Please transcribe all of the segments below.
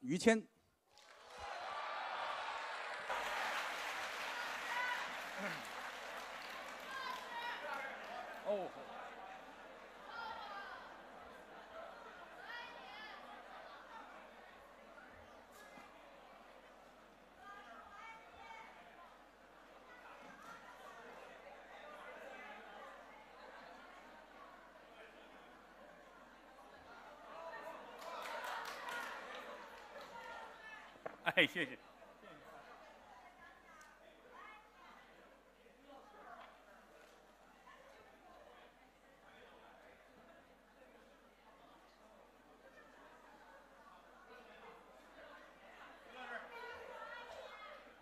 于谦。哎，谢谢。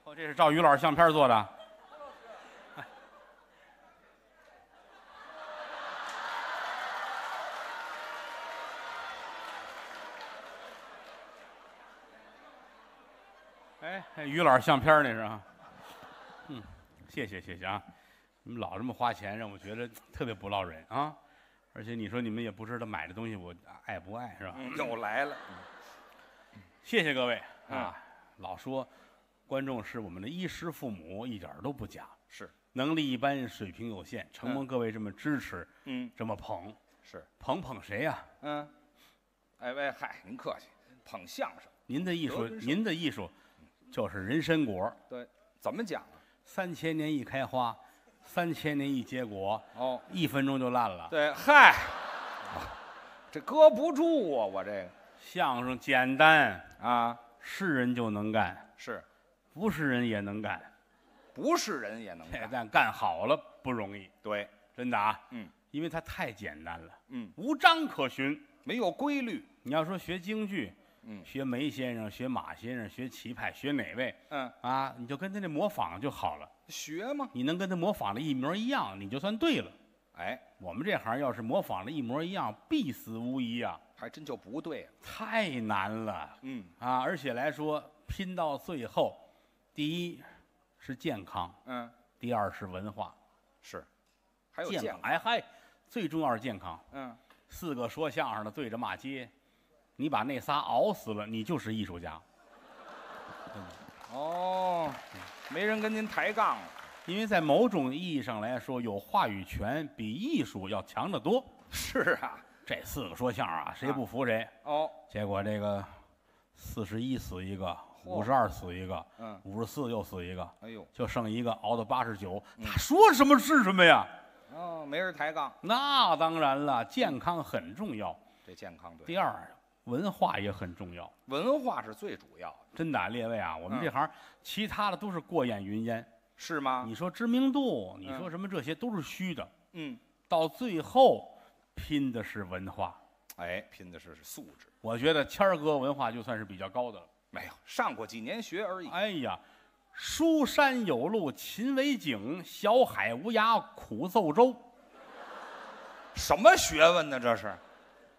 哦，这是照于老师相片做的。哎，哎于老师相片那是啊。嗯，谢谢谢谢啊，你们老这么花钱，让我觉得特别不落忍啊。而且你说你们也不知道买的东西我爱不爱是吧？嗯又来了，谢谢各位啊！老说观众是我们的衣食父母，一点儿都不假。是，能力一般，水平有限，承蒙各位这么支持，嗯，这么捧，是，捧捧谁呀、嗯，哎喂，嗨，您客气，捧相声，您的艺术，您的艺术就是人参果，对，怎么讲啊？三千年一开花，三千年一结果，哦，一分钟就烂了。对，嗨，这搁不住啊，我这个相声简单，啊，是人就能干，是不是人也能干，不是人也能干？但干好了不容易，对，真的啊。嗯，因为它太简单了，嗯，无章可循。没有规律，你要说学京剧，嗯学梅先生，学马先生，学齐派，学哪位嗯，啊？你就跟他那模仿就好了。学吗，你能跟他模仿的一模一样，你就算对了。哎，我们这行要是模仿的一模一样，必死无疑啊，还真就不对了，太难了嗯，啊！而且来说，拼到最后，第一是健康，嗯，第二是文化。是，还有健康，健康，哎嗨，最重要是健康。嗯，四个说相声的对着骂街，你把那仨熬死了，你就是艺术家。哦，没人跟您抬杠了，因为在某种意义上来说，有话语权比艺术要强得多。是啊，这四个说相声啊，谁不服谁？哦，结果这个四十一死一个，五十二死一个，嗯，五十四又死一个，哎呦，就剩一个熬到八十九。嗯他说什么是什么呀？哦，没人抬杠，那当然了，健康很重要。这健康对，第二，文化也很重要。文化是最主要的，真的啊，列位啊，我们嗯这行其他的都是过眼云烟。是吗？你说知名度，你嗯说什么这些都是虚的，嗯，到最后拼的是文化。哎，拼的是素质，我觉得谦儿哥文化就算是比较高的了。没有上过几年学而已。哎呀，书山有路勤为径，小海无涯苦奏舟。什么学问呢？这是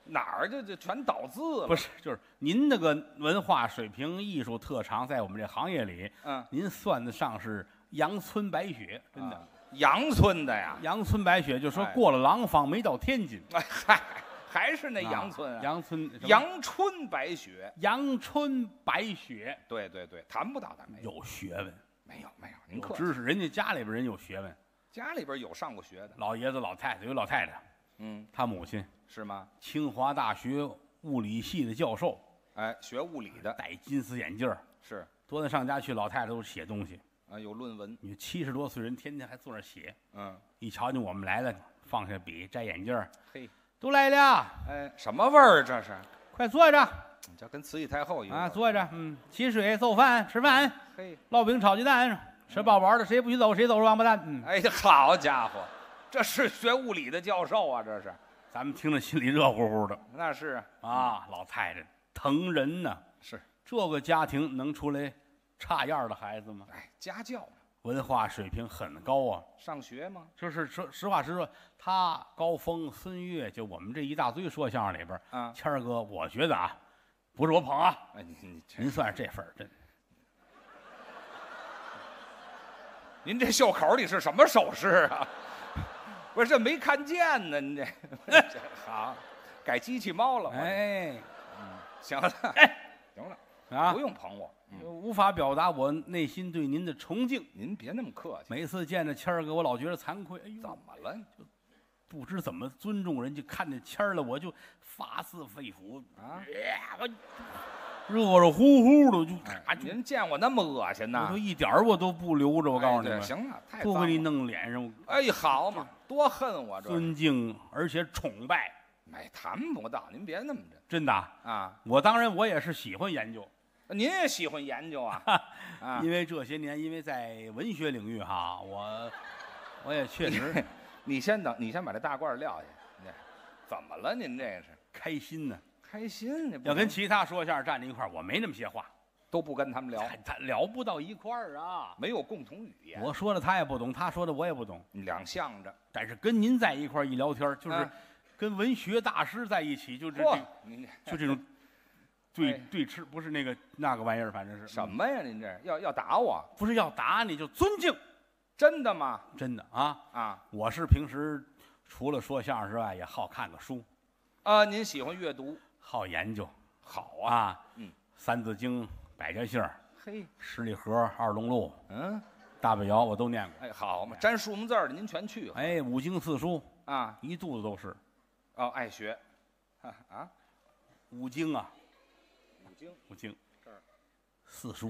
哪儿就就全倒字了？不，是，就是您那个文化水平、艺术特长，在我们这行业里，嗯，您算得上是阳春白雪，真的。啊阳春的呀。阳春白雪就说哎过了廊坊没到天津，哎嗨，还是那啊阳春啊？阳春阳春白雪。阳春白雪对对对，谈不到咱没有，有学问，没有没有，您客气。有知识，人家家里边人有学问，家里边有上过学的，老爷子老太太有老太太，嗯，他母亲是吗？清华大学物理系的教授，哎，学物理的。戴金丝眼镜儿。是。多咱上家去，老太太都写东西。啊，有论文，你七十多岁人，天天还坐那儿写，嗯，一瞧见我们来了，放下笔，摘眼镜儿，嘿，都来了，哎，什么味儿这是？快坐着。你这跟慈禧太后一样啊，坐着，嗯，沏水做饭吃饭，嘿，烙饼炒鸡蛋，吃饱饱的，谁不许走，谁走是王八蛋。嗯，哎呀，好家伙，这是学物理的教授啊，这是？咱们听着心里热乎乎的那是啊，老太太疼人呐。是，这个家庭能出来差样的孩子吗？哎，家教文化水平很高啊。上学吗？就是说实话实说，他高峰、孙越，就我们这一大堆说相声里边儿，啊，谦儿哥，我觉得啊，不是我捧啊，哎，你你这您算是这份儿，真您这袖口里是什么首饰啊？不是这没看见呢，你这这 好，改机器猫了。哎，行了，哎行了，啊不用捧我，嗯无法表达我内心对您的崇敬。您别那么客气。每次见着谦儿哥，我老觉得惭愧。哎怎呦，么了？不知怎么尊重人家，看见谦儿了，我就发自肺腑啊，热热乎乎的，就您见我那么恶心我呐都？一点儿我都不留着。我告诉你们，哎对行了，太不给你了。弄脸上，哎，好嘛，多恨我这是。尊敬而且崇拜，哎，谈不到，您别那么着真的啊。啊。我当然我也是喜欢研究，您也喜欢研究啊？啊，因为这些年因为在文学领域哈，我我也确实你先等，你先把这大褂撂下。这怎么了？您这是开心呢。开心？要跟其他说相声站在一块儿，我没那么些话，都不跟他们聊，他他聊不到一块儿啊。没有共同语言，我说的他也不懂，他说的我也不懂。两向着。但是跟您在一块儿一聊天儿，就是嗯跟文学大师在一起，就是嚯这，您这就这种对哎对吃，不是那个那个玩意儿，反正是什？么呀？您这要要打我？不是要打你，就尊敬，真的吗？真的啊！啊我是平时除了说相声之外，也好看个书，啊！您喜欢阅读？好研究好啊。啊。嗯，《三字经》《百家姓》《嘿，十里河》《二龙路》嗯，《大北窑》我都念过。哎，好嘛，沾数目字儿的您全去了哎，五经四书啊？一肚子都是哦，爱学。啊啊，五经啊，五经，五经这儿四书，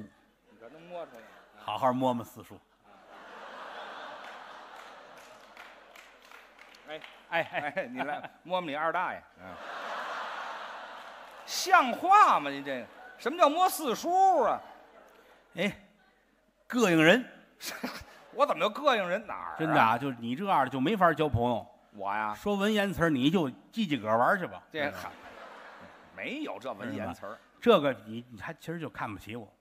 你这能摸出来。好好摸摸四书。哎哎哎，哎，你来摸摸你二大爷。嗯，像话吗？您这个什么叫摸四叔啊？哎，膈应人，我怎么就膈应人哪儿、真的，啊，就是你这样的就没法交朋友。我呀，说文言词儿，你就叽叽个玩去吧。这还没有这文言词儿，这个你你还其实就看不起我。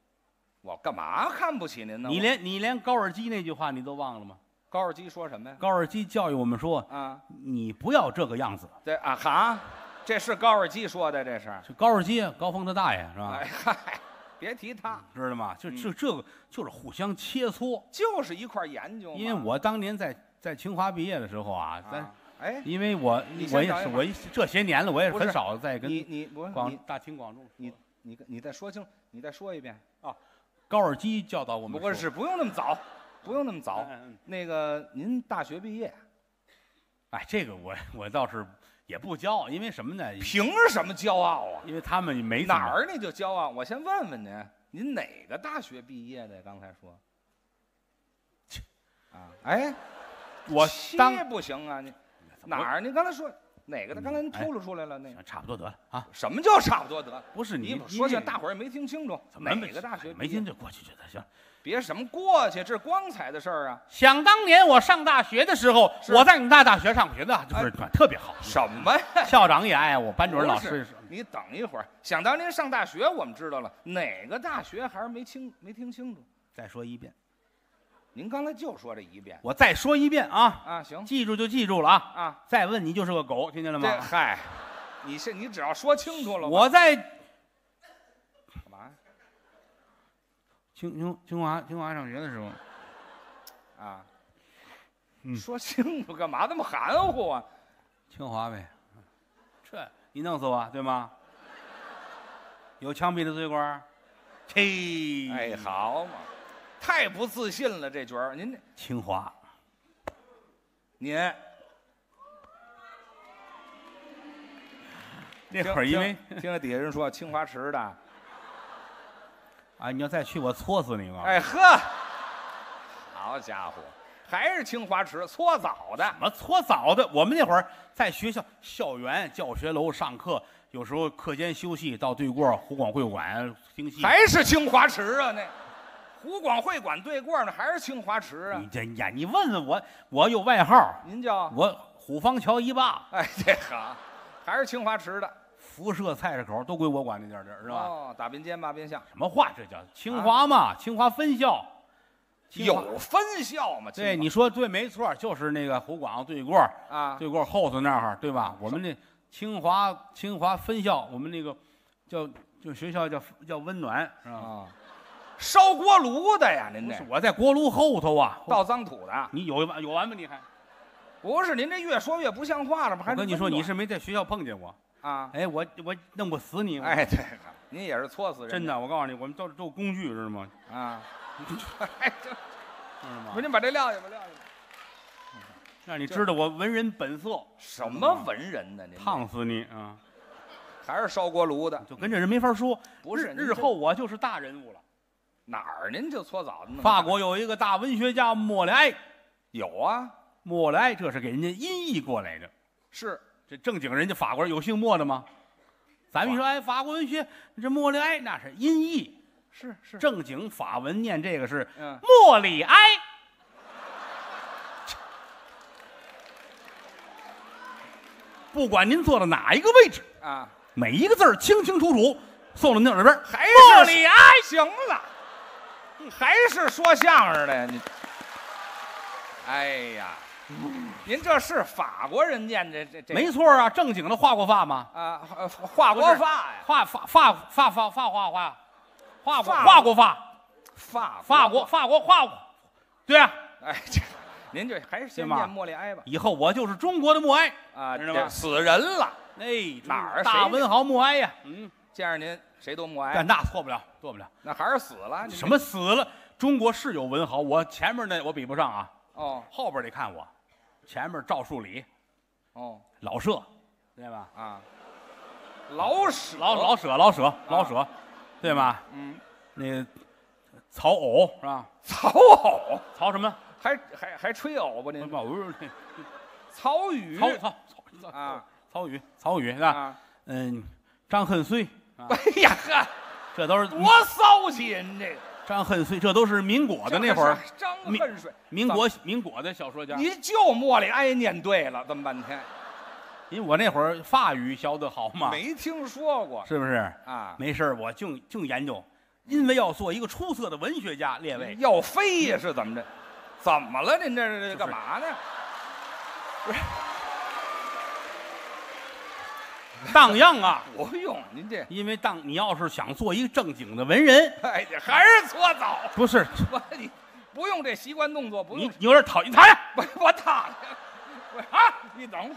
我干嘛看不起您呢？你连你连高尔基那句话你都忘了吗？高尔基说什么呀？高尔基教育我们说，啊，你不要这个样子。对啊哈，这是高尔基说的，这是。这高尔基啊，高峰他大爷是吧？哎嗨，别提他，知道吗？就就这这个就是互相切磋。就是一块儿研究嘛。因为我当年在在清华毕业的时候啊，咱啊，哎，因为我你先我也等一会儿是我一这些年了，我也不是很少再跟你你不是广你大庭广众你你你再说清，你再说一遍啊。高尔基教导我们说，不是不用那么早，不用那么早。嗯嗯嗯那个您大学毕业，哎，这个我我倒是也不骄傲，因为什么呢？凭什么骄傲啊？因为他们没怎么哪儿你就骄傲？我先问问您，您哪个大学毕业的？刚才说。啊，哎，我切当不行啊！你哪儿？你刚才说哪个的？嗯刚才您哎秃噜出来了，那个差不多得了啊，什么叫差不多得？不是你你说这这大伙儿也没听清楚，怎么哪个大学没听？就过去就得行。别什么过去，这是光彩的事儿啊！想当年我上大学的时候，我在你们大大学上学的，就是特别好。什么呀？校长也爱我，班主任老师。你等一会儿，想当年上大学，我们知道了哪个大学还是没清没听清楚。再说一遍，您刚才就说这一遍我再说一遍啊，啊，行记住就记住了啊。啊，再问你就是个狗，听见了吗？这嗨，你是你只要说清楚了，我在干嘛呀清清清华清华上学的时候，啊？嗯说清楚干嘛那么含糊啊？清华呗，这你弄死我对吗？有枪毙的罪官儿，嘿，哎，好嘛，太不自信了这角儿。您这清华您那会儿因为听听着底下人说清华池的，啊，你要再去我搓死你！我哎呵，好家伙，还是清华池搓澡的。怎么搓澡的？我们那会儿在学校校园教学楼上课，有时候课间休息到对过湖广会馆听戏。还是清华池啊？那湖广会馆对过呢，还是清华池啊你？这呀，你问问我，我有外号，您叫我虎方桥一霸，哎，这好，还是清华池的辐射菜市口都归我管那点儿地儿，是吧？哦，打边间骂边巷，什么话？这叫清华嘛？清华分校。清华有分校吗？对，清你说对，没错，就是那个湖广对过，华啊，对过后头那儿，对吧？我们那清华清华分校，我们那个叫就学校叫叫温暖，是吧？啊，烧锅炉的呀，您这是我在锅炉后头啊，倒脏土的，你有完有完吗？你还？不是您这越说越不像话了吗？还我跟你说，你是没在学校碰见我，啊，哎，我我弄不死你，哎，对，您也是搓死人，真的，我告诉你，我们都是都是工具，知道吗？啊，哎，这知道吗不是？您把这撂下吧，撂下吧。让你知道我文人本色，什么文人呢？您烫死你啊！还是烧锅炉的？就跟这人没法说。不是您日日后我就是大人物了。哪儿您就搓澡呢？法国有一个大文学家莫里埃，有啊，莫里埃这是给人家音译过来的。是这正经人家法国人有姓莫的吗？咱们一说哎，法国文学这莫里埃那是音译，是是，正经法文念这个是嗯，莫里埃。不管您坐到哪一个位置，啊，每一个字儿清清楚楚，送到您耳边。还是莫里埃，行了，还是说相声的呀？你，哎呀，您这是法国人念这这这没错啊，正经的画过发吗？啊？呃画过发呀？画发发发发发画画，画过发画过发，法法国法国画过，对啊，哎，这您这还是先念莫里埃吧？以后我就是中国的默哀。啊，知道吗死人了，哎，哪儿大文豪默哀呀？嗯，见着您谁都默哀但，那错不了，错不了。那还是死了？你什么死了？中国是有文豪，我前面那我比不上啊，哦后边得看我。前面赵树理、哦老舍，对吧？啊，老舍老老舍、老舍、老舍，对吧？嗯，那个曹偶是吧？曹偶曹什么？还还还吹偶吧您？不是曹禺曹曹曹啊曹禺，曹禺是吧？啊！嗯，张恨水，啊哎呀呵，这都是多骚气人这个！张恨水，这都是民国的那会儿，张民恨水，民国民国的小说家。您就莫里哀念对了，这么半天因为我那会儿法语学得好嘛，没听说过是不是？啊？没事儿我净净研究，因为要做一个出色的文学家，列位。要飞呀？是怎么着？怎么了？您这是这干嘛呢？当样啊，不用，您这因为当你要是想做一个正经的文人，哎，这还是搓澡。不是我你不用这习惯动作，不用。你你有点讨厌，讨厌，我我躺下，我啊，你等会儿，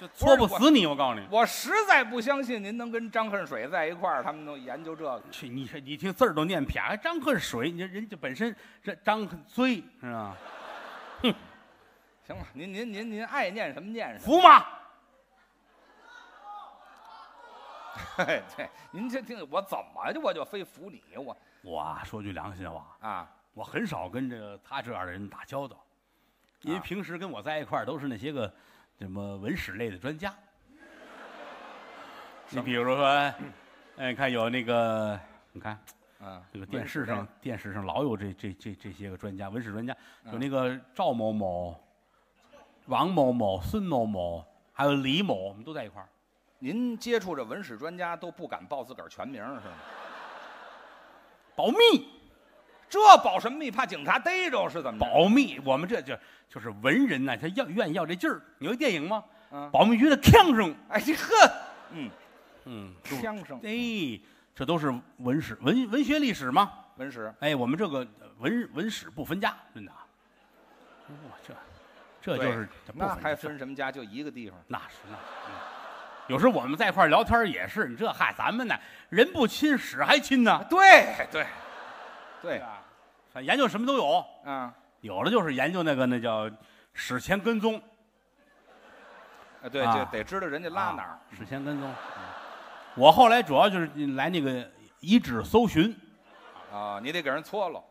就搓不死你，我告诉你。我实在不相信您能跟张恨水在一块儿，他们都研究这个。去，你看你听字儿都念撇，还张恨水，你人家本身这张恨水是吧？行了，您您您您爱念什么念什么。服吗？嘿，对，您这听我怎么就我就非服你我我啊说句良心话，啊？我很少跟这个他这样的人打交道，因为啊平时跟我在一块儿都是那些个什么文史类的专家。你比如说，哎，看有那个，你看嗯，这个电视上，电视上老有这这这这些个专家，文史专家，有嗯那个赵某某、王某某、孙某某，还有李某，我们都在一块儿。您接触这文史专家都不敢报自个儿全名是吗？保密，这保什么密？怕警察逮着是怎么着？保密，我们这就就是文人呐，他要愿意要这劲儿。有一电影吗？嗯，保密局的枪声，哎这呵，嗯，嗯，枪声哎，这都是文史文文学历史吗？文史哎，我们这个文文史不分家，真的啊。哇，这这就是这不那还分什么家？就一个地方。那是那是。嗯有时候我们在一块儿聊天也是，你这嗨，咱们呢人不亲屎还亲呢，对对对，吧？反正研究什么都有，嗯，有的就是研究那个那叫史前跟踪，啊对，啊就得知道人家拉哪儿啊。史前跟踪。嗯我后来主要就是来那个遗址搜寻，啊，你得给人搓了。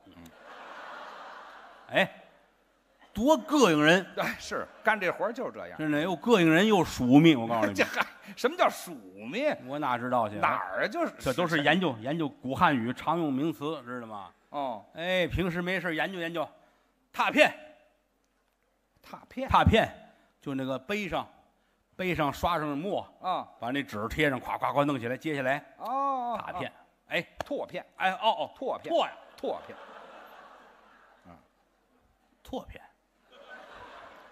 哎，多膈应人，哎，是干这活儿就是这样。真的又膈应人又鼠命。我告诉你们，这嗨，什么叫署命？我哪知道去？哪儿啊？就是这都是研究研究古汉语常用名词，知道吗？哦，哎，平时没事研究研究，拓片，拓片拓片，就那个碑上，碑上刷上墨，啊，把那纸贴上，咵咵咵弄起来，接下来哦，拓片，哎拓片，哎哦哦，拓片，拓呀，拓片。拓片，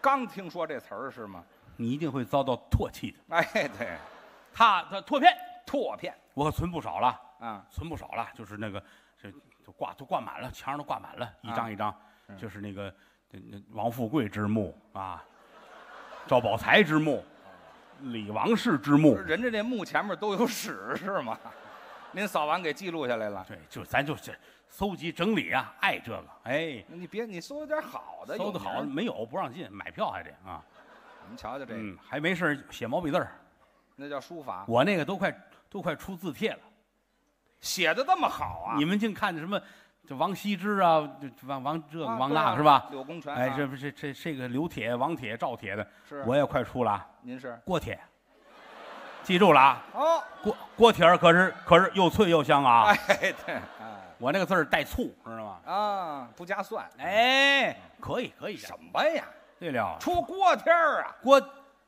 刚听说这词儿是吗？你一定会遭到唾弃的。哎，对，他他拓片，拓片。我可存不少了，啊，存不少了，就是那个这都挂都挂满了，墙上都挂满了，一张一张，嗯。就是那个那那王富贵之墓啊，赵宝才之墓，李王氏之墓。人家这墓前面都有史是吗？您扫完给记录下来了。对，就咱就这搜集整理啊，爱这个。哎，你别你搜点好的，搜的好没有不让进，买票还得啊。您瞧瞧这个，嗯，还没事儿写毛笔字儿。那叫书法，我那个都快都快出字帖了。写的这么好啊！你们净看的什么？这王羲之啊，这王王这个啊王那个是吧？柳公权，哎，啊这不是这这个刘铁、王铁、赵铁的，是我也快出了啊。您是锅贴，记住了啊！哦，锅锅贴儿可是可是又脆又香啊！哎对，哎我那个字儿带醋，知道吗？啊，不加蒜，哎，可以可以。什么呀？对了，出锅贴儿啊！锅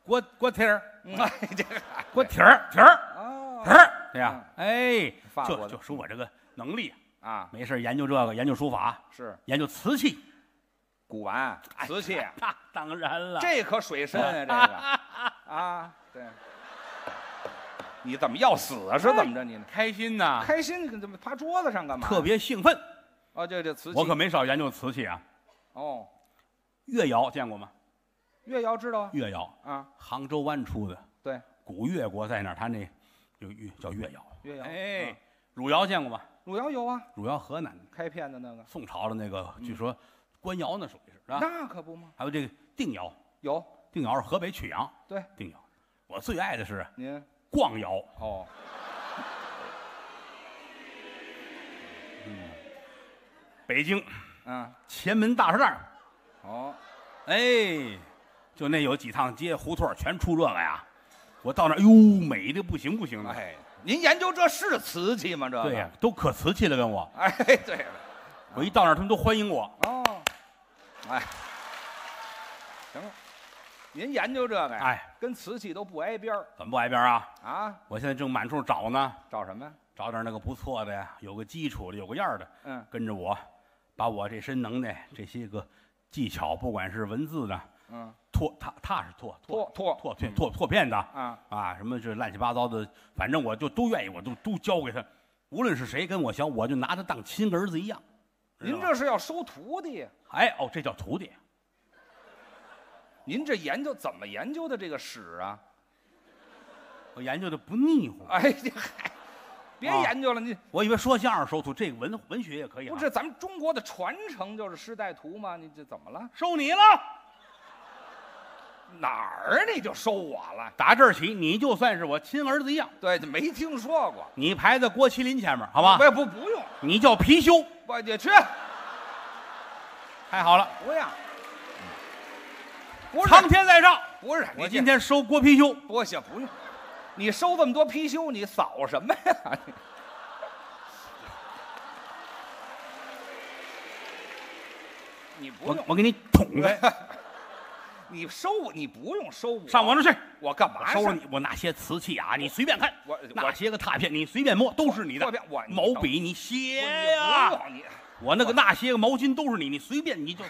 锅锅贴儿，嗯哎，这个锅贴儿贴儿哦贴儿，对呀，哎，法国的就就说我这个能力，啊，没事儿研究这个，研究书法，是研究瓷器。古玩瓷器，那当然了，这可水深啊，这个啊，对。你怎么要死啊？是怎么着？你开心呐，开心？你怎么趴桌子上干嘛？特别兴奋。哦，这这瓷器，我可没少研究瓷器啊。哦，越窑见过吗？越窑知道啊越窑，啊，杭州湾出的，对，古越国在那儿，他那有越叫越窑。越窑，哎啊，汝窑见过吗？汝窑有啊，汝窑河南的，开片的那个，宋朝的那个，据说官窑那属于是是吧？那可不吗？还有这个定窑，有，定窑是河北曲阳对，定窑。我最爱的是您逛窑，哦，北京嗯，前门大栅栏，哦，哎，就那有几趟街胡同全出这个呀。我到那儿，哟，美的不行不行的。哎，您研究这是瓷器吗？这个对呀、，都可瓷器了，跟我。哎，对了，我一到那儿，他们都欢迎我。哦，哎，行了，您研究这个呀，哎，跟瓷器都不挨边儿怎么不挨边儿啊？啊？我现在正满处找呢，找什么呀？找点那个不错的呀，有个基础的，有个样儿的，嗯跟着我，把我这身能耐，这些个技巧，不管是文字的，嗯，拓踏踏实拓拓拓拓片拓拓片的啊，啊，什么这乱七八糟的，反正我就都愿意，我都都教给他。无论是谁跟我学，我就拿他当亲儿子一样。您这是要收徒弟？哎哦，这叫徒弟。您这研究怎么研究的这个史啊？我研究的不腻乎，哎，这嗨，别啊研究了，你我以为说相声收徒，这个文文学也可以啊。不是咱们中国的传承就是师带徒吗？你这怎么了？收你了，哪儿你就收我了？打这儿起你就算是我亲儿子一样。对，没听说过，你排在郭麒麟前面，好吧？不不不用，你叫貔貅，我你去太好了，不要，不是苍天在上。不是，我你今天收郭貔貅，多谢不用，你收这么多貔貅，你扫什么呀？你不用，我我给你捅开，你收我，你不用收我，上我那儿去。我干嘛我收了你，我那些瓷器啊，你随便看，我那我些个拓片你随便摸，都是你的。毛笔你写你呀不，用你，我那个那些个毛巾都是你，你随便你就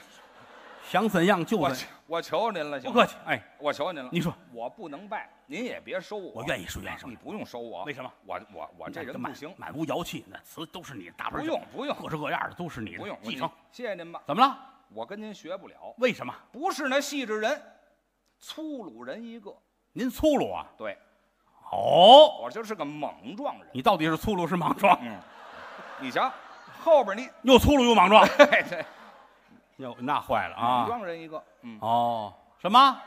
想怎样就怎样，我求我求您了，行不客气。哎，我求您了。你说我不能拜，您也别收我。我愿意收愿意收你不用收我。为什么？我我我这人不行，满屋窑气，那词都是你的，大不用不用各式各样的都是你的，不用，继承。谢谢您吧。怎么了？我跟您学不了，为什么？不是那细致人，粗鲁人一个。您粗鲁啊？对，哦，我就是个莽撞人。你到底是粗鲁是莽撞？嗯，你瞧，后边你，又粗鲁又莽撞，对 对，哟，那坏了莽啊！撞人一个。嗯，哦，什么？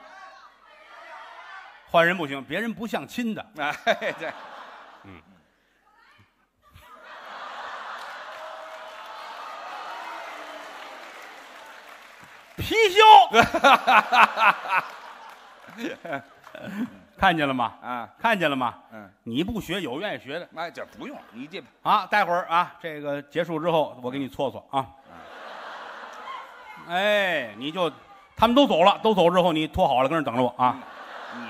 换人不行，别人不像亲的。哎，对，貔貅，看见了吗？啊，看见了吗？嗯，你不学，有愿意学的哎，这不用，你这啊！待会儿啊，这个结束之后，我给你搓搓啊。哎，你就他们都走了，都走之后，你拖好了，跟这儿等着我啊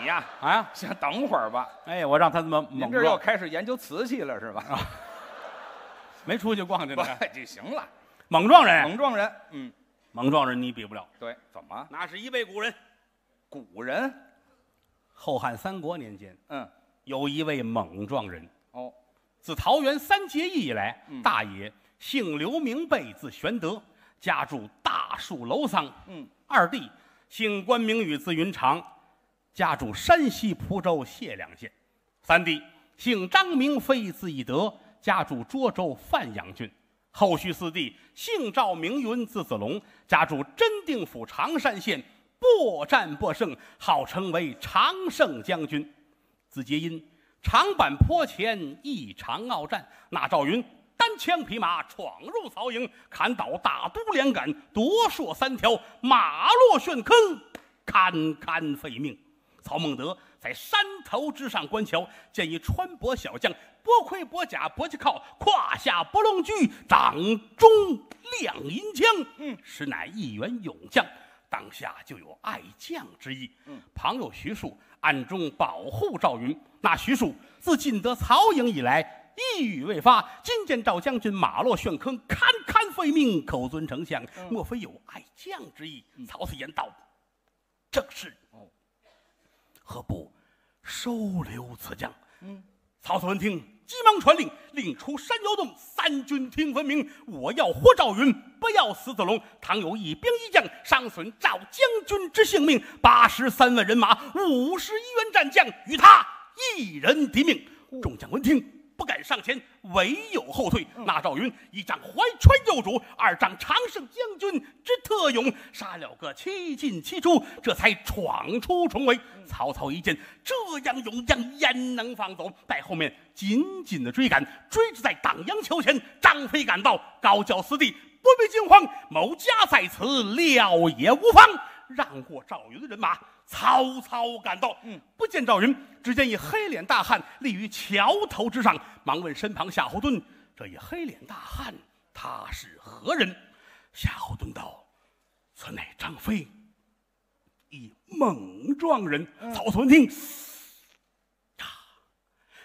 你呀，啊！先等会儿吧。哎，我让他们猛您这又撞，开始研究瓷器了是吧？没出去逛去不呢。，就行了。猛撞人，猛撞人，嗯，猛撞人你比不了，对，怎么？那是一位古人。古人，后汉三国年间，嗯，有一位猛撞人，哦，自桃园三结义以来，嗯大爷姓刘，名备，字玄德，家住大树楼桑。嗯，二弟姓关名羽，字云长，家住山西蒲州解良县；三弟姓张，名飞，字翼德，家住涿州范阳郡。后续四弟姓赵，名云，字子龙，家住真定府常山县，破战不胜，号称为常胜将军。字节音，长坂坡前一场鏖战，那赵云单枪匹马闯入曹营，砍倒大都两杆，夺槊三条，马落陷坑，堪堪废命。曹孟德在山头之上观瞧，见一穿薄小将。薄盔薄甲薄旗靠，胯下薄龙驹，掌中亮银枪。嗯，实乃一员勇将，当下就有爱将之意。嗯，旁有徐庶暗中保护赵云。那徐庶自进得曹营以来，一语未发。今见赵将军马落陷坑，堪堪废命。口尊丞相，莫非有爱将之意？曹操言道：“正是。哦，何不收留此将？”嗯，曹操闻听。急忙传令，令出山摇动，三军听分明。我要活赵云，不要死子龙。倘有一兵一将伤损赵将军之性命，八十三万人马，五十一员战将，与他一人敌命。众将闻听。不敢上前，唯有后退。那赵云一仗怀川幼主，二仗常胜将军之特勇，杀了个七进七出，这才闯出重围。曹操一见这样勇将，焉能放走？在后面紧紧的追赶，追至在党阳桥前，张飞赶到，高叫四弟不必惊慌，某家在此，料也无妨。让过赵云的人马。曹操赶到，嗯，不见赵云，只见一黑脸大汉立于桥头之上，忙问身旁夏侯惇：“这一黑脸大汉，他是何人？”夏侯惇道：“此乃张飞，一猛撞人。”曹操闻听。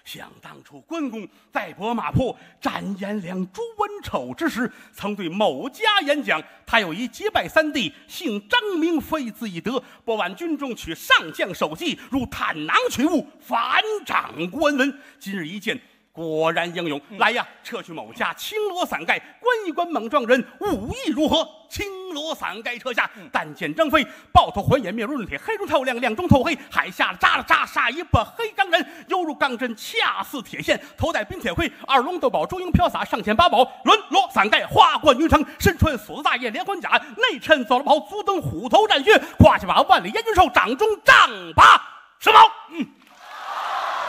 想当初，关公在博马坡斩颜良、诛文丑之时，曾对某家演讲：他有一结拜三弟，姓张，名飞，字翼德。不挽军中取上将首级，如探囊取物，反掌关文。今日一见。果然英勇，来呀！撤去某家青罗伞盖，观一观猛撞人武艺如何？青罗伞盖撤下，但见张飞抱头环眼，面如润铁，黑中透亮，亮中透黑，海下扎了扎，杀一把黑钢人，犹如钢针，恰似铁线。头戴冰铁盔，二龙斗宝，珠缨飘洒，上前八宝，轮罗伞盖，花冠云城，身穿锁子大叶连环甲，内衬走了袍，足蹬虎头战靴，胯下马万里烟云兽，掌中丈八蛇矛。嗯，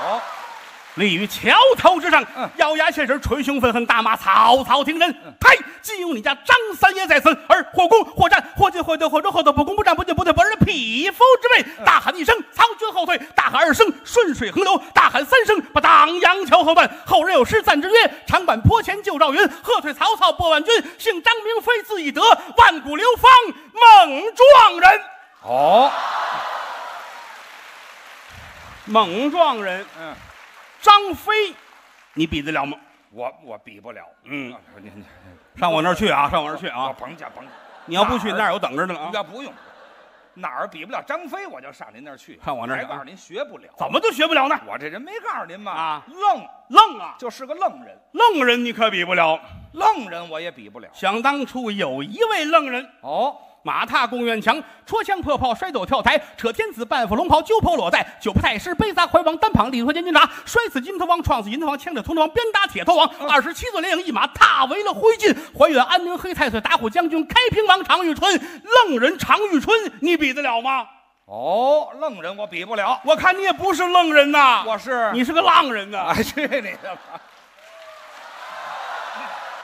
哦。立于桥头之上，咬牙切齿，捶胸愤恨，大骂曹操听人。呸！今有你家张三爷在此，而或攻或战，或进或退，或争或斗，不攻不战，不进不退，不是匹夫之辈。大喊一声，曹军后退；大喊二声，顺水横流；大喊三声，把当阳桥后断。后人有诗赞之曰：“长坂坡前救赵云，喝退曹操破万军。姓张名飞，字翼德，万古流芳猛撞人。”哦，猛撞人，嗯。张飞，你比得了吗？我我比不了。嗯，你你上我那儿去啊，上我那儿去啊！甭去甭，你要不去，那儿有等着的啊。要不用，哪儿比不了张飞，我就上您那儿去。上我那儿，还告诉您学不了，怎么都学不了呢？我这人没告诉您吗？啊，愣愣啊，就是个愣人。愣人你可比不了，愣人我也比不了。想当初有一位愣人哦。马踏贡院墙，戳枪破炮，摔斗跳台，扯天子半副龙袍，揪破裸带，九不太师，背砸怀王，单膀立脱监军察，摔死金头王，撞死银头王，枪着铜头王，鞭打铁头王，二十七座连营一马，踏为了灰烬，还原安宁黑太岁，打虎将军，开平王常遇春，愣人常遇春，你比得了吗？哦，愣人我比不了，我看你也不是愣人呐，我是，你是个浪人呐，去你的吧！